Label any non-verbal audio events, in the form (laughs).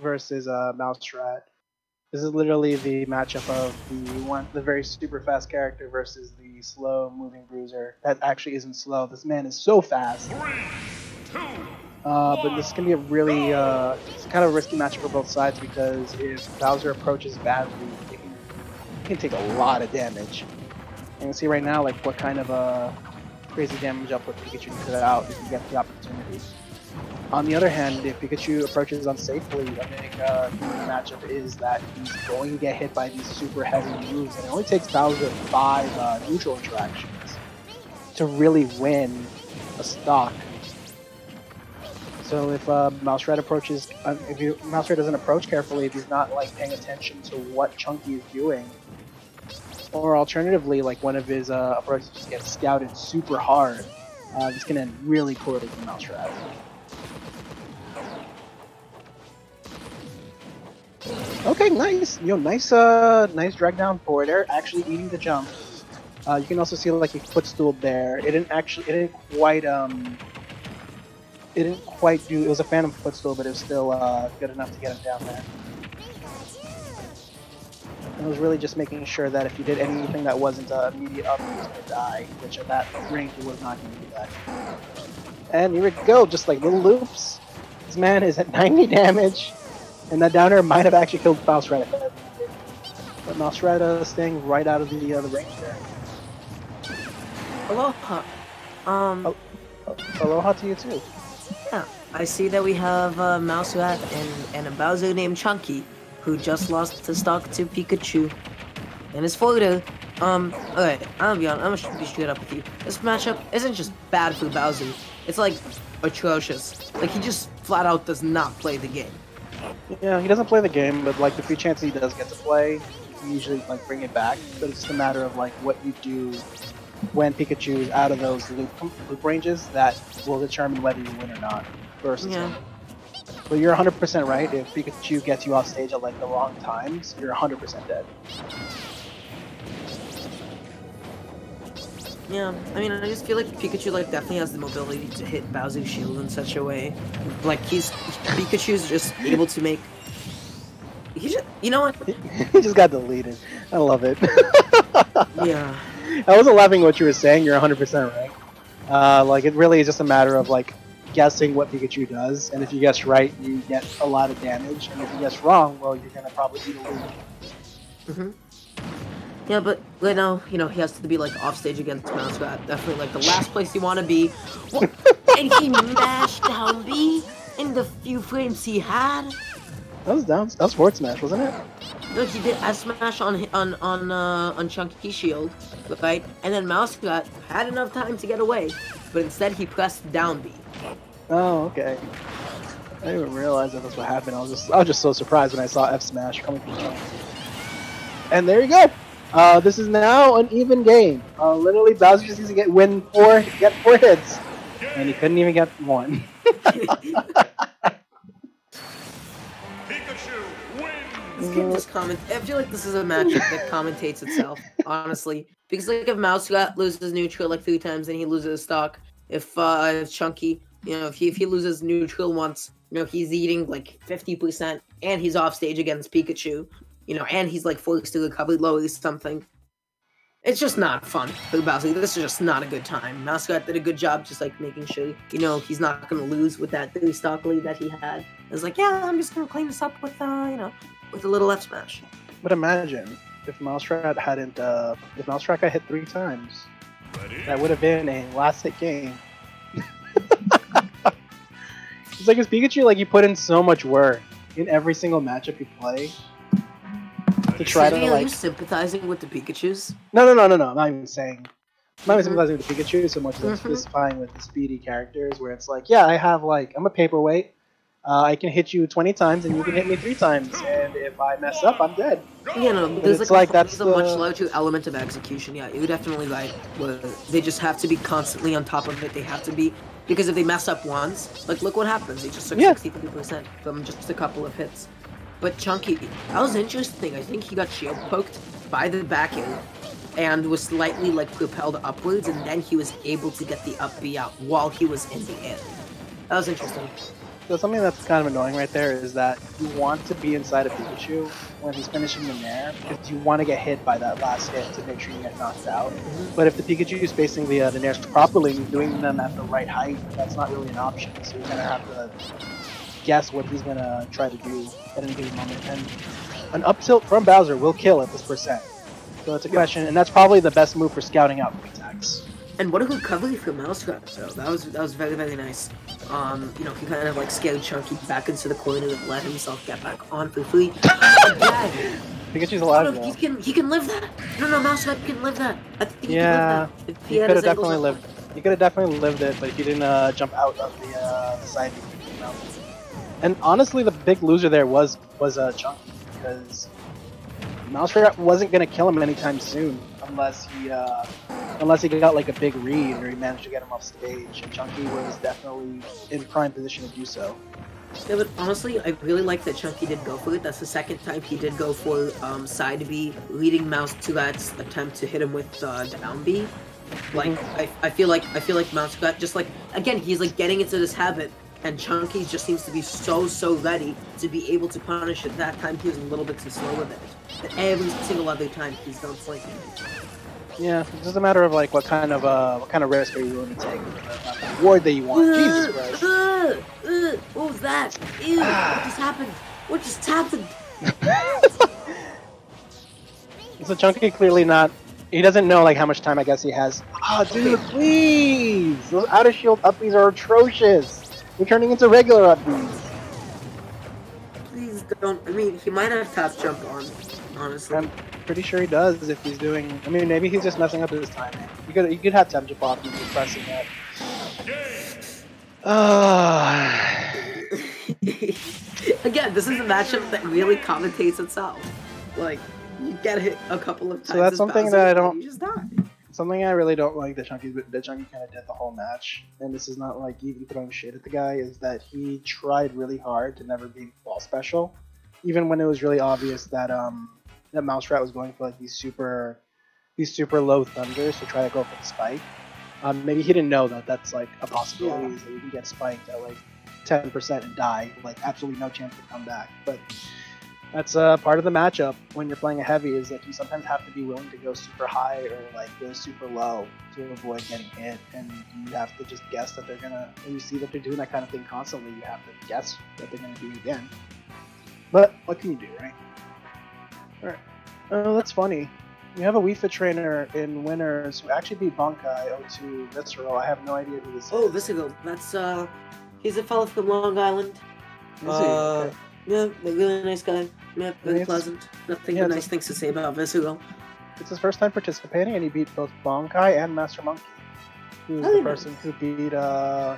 versus uh, Mouserat. This is literally the matchup of the one, the very super fast character versus the slow moving bruiser. That actually isn't slow. This man is so fast. Uh, but this can be a really, uh, it's kind of a risky matchup for both sides because if Bowser approaches badly, it can, it can take a lot of damage. And you can see right now, like what kind of uh, crazy damage output Pikachu can put out if you get the opportunity. On the other hand, if Pikachu approaches unsafely, a big uh, matchup is that he's going to get hit by these super heavy moves, and it only takes Bowser five uh, neutral interactions to really win a stock. So if uh, Mouserat approaches, uh, if you, Mouserat doesn't approach carefully, if he's not like paying attention to what Chunky is doing, or alternatively, like one of his uh, approaches just gets scouted super hard, uh, going to end really poorly for Mouserat. Okay, nice. Know, nice, uh, nice drag down forward air. Actually eating the jump. Uh, you can also see like a footstool there. It didn't actually, it didn't quite, um, it didn't quite do. It was a phantom footstool, but it was still uh, good enough to get him down there. And It was really just making sure that if you did anything that wasn't uh, immediate up, he was gonna die. Which at that range, he was not gonna do that. And here we go, just like little loops. This man is at 90 damage. And that downer might have actually killed Mouse Mouserat But Mouserat uh, staying right out of the, uh, the range there. Aloha. Um. Oh, aloha to you too. Yeah, I see that we have uh, Mouserat and, and a Bowser named Chunky, who just lost the stock to Pikachu. And his photo, um, okay, I'm gonna be honest, I'm gonna be straight up with you. This matchup isn't just bad for Bowser, it's like atrocious. Like he just flat out does not play the game. Yeah, he doesn't play the game, but like the few chances he does get to play, you usually like bring it back. But it's just a matter of like what you do when Pikachu is out of those loop, loop ranges that will determine whether you win or not. Versus Yeah. him. But you're 100% right. If Pikachu gets you off stage at like the wrong times, you're 100% dead. Yeah, I mean, I just feel like Pikachu like definitely has the mobility to hit Bowser's shield in such a way, like he's Pikachu's just able to make. He just, you know what? (laughs) he just got deleted. I love it. (laughs) Yeah, I wasn't laughing what you were saying. You're 100% right. Uh, like it really is just a matter of like guessing what Pikachu does, and if you guess right, you get a lot of damage, and if you guess wrong, well, you're gonna probably eat a loop. hmm yeah, but right now, you know, he has to be like off stage against Mouserat. Definitely like the last place you want to be. What? (laughs) and he mashed down B in the few frames he had. That was down. That was forward smash, wasn't it? No, he did a smash on on on uh, on Chunky Shield, right? And then Mouserat had enough time to get away, but instead he pressed down B. Oh, okay. I didn't even realize that that's what happened. I was just, I was just so surprised when I saw F smash coming from Chunky. And there you go. Uh, this is now an even game. Uh, literally, Bowser just needs to get win four, get four hits, and he couldn't even get one. Pikachu wins! This game just comment. I feel like this is a matchup that commentates itself, honestly. Because like if Mouserat loses neutral like three times, then he loses stock. If uh if Chunky, you know, if he if he loses neutral once, you know, he's eating like fifty percent, and he's off stage against Pikachu, you know, and he's like forced to recover low or something. It's just not fun for Bowser. This is just not a good time. Mouserat did a good job just like making sure, you know, he's not gonna lose with that three stock lead that he had. It's like, yeah, I'm just gonna clean this up with uh, you know, with a little F smash. But imagine if Mouserat hadn't, uh, if Mouserat got hit three times, that would have been a last hit game. (laughs) it's like, as Pikachu, like, you put in so much work in every single matchup you play to try to, Are you like, sympathizing with the Pikachu's? No, no, no, no, no. I'm not even saying. I'm not even Mhm. sympathizing with the Pikachu so much as I'm Mhm. specifying with the speedy characters, where it's like, yeah, I have like, I'm a paperweight. Uh, I can hit you 20 times and you can hit me three times, and if I mess up, I'm dead. You know, there's it's like, like a, that's there's a much the- larger element of execution. Yeah, you're definitely right. Where they just have to be constantly on top of it. They have to be because if they mess up once, like look what happens. They just took Yeah. 63% from just a couple of hits. But Chunky, that was interesting. I think he got shield poked by the back end and was slightly like propelled upwards, and then he was able to get the up B out while he was in the air. That was interesting. So something that's kind of annoying right there is that you want to be inside of Pikachu when he's finishing the Nair because you want to get hit by that last hit to make sure you get knocked out. But if the Pikachu is facing the uh, the Nairs properly and doing them at the right height, that's not really an option. So you're gonna have to guess what he's gonna try to do at any given moment. And an up tilt from Bowser will kill at this percent. So it's a question, and that's probably the best move for scouting out quick attacks. And what a good recovery for MouseRat though. That was that was very very nice. Um, you know, he kind of like scared Chunky back into the corner and let himself get back on for free. (laughs) Again, Pikachu's alive no, though. he can he can live that. No, no, Mouse can live that. I think he Yeah, can live that. If He had could have definitely lived. He could have definitely lived it, but he didn't uh, jump out of the, uh, the side. you know. And honestly, the big loser there was was uh, Chunky because MouseRat wasn't gonna kill him anytime soon unless he uh, unless he got like a big read or he managed to get him off stage. And Chunky was definitely in prime position to do so. Yeah, but honestly, I really like that Chunky did go for it. That's the second time he did go for um, side B, leading Mouse to that attempt to hit him with uh, down B. Like I, I feel like I feel like Mouse got just like again he's like getting into this habit, and Chunky just seems to be so so ready to be able to punish it. That time he was a little bit too slow with it. But every single other time he's done flanking. Yeah, it's just a matter of like what kind of uh, what kind of risk are you willing to take, uh, reward that you want. Jesus Christ. Uh, uh, what was that? Ew! what just happened? What just happened? (laughs) So Chunky clearly not. He doesn't know like how much time I guess he has. Ah, dude, please! Those out of shield uppies are atrocious. They're turning into regular upbees. Please don't. I mean, he might have tap jump on. Honestly. I'm pretty sure he does if he's doing. I mean, maybe he's just messing up his timing. You could you could have tap jump off and just pressing it. Ah. (sighs) Again, this is a matchup that really commentates itself. Like, you get hit a couple of times. So that's something that I don't- You just die. Something I really don't like that Chunky that Chunky kind of did the whole match, and this is not like even throwing shit at the guy, is that he tried really hard to never be ball special, even when it was really obvious that um that Mouse Rat was going for like these super these super low thunders to try to go for the spike. Um, maybe he didn't know that that's like a possibility that you can get spiked at like ten percent and die, like absolutely no chance to come back. But that's uh, part of the matchup when you're playing a heavy is that you sometimes have to be willing to go super high or like go super low to avoid getting hit and you have to just guess that they're gonna when you see that they're doing that kind of thing constantly you have to guess that they're gonna do it again but what can you do right alright oh that's funny we have a Wii Fit trainer in winners who actually beat Bonkai 02 Visceral. I have no idea who this Oh, is. this ago. That's uh, he's a fellow from Long Island. Is uh, Okay. Yeah, a really nice guy. Yeah, very pleasant. Nothing Yeah, nice things to say about Visual. It's his first time participating, and he beat both Bonkai and Master Monkey, who's Oh, the person who beat uh,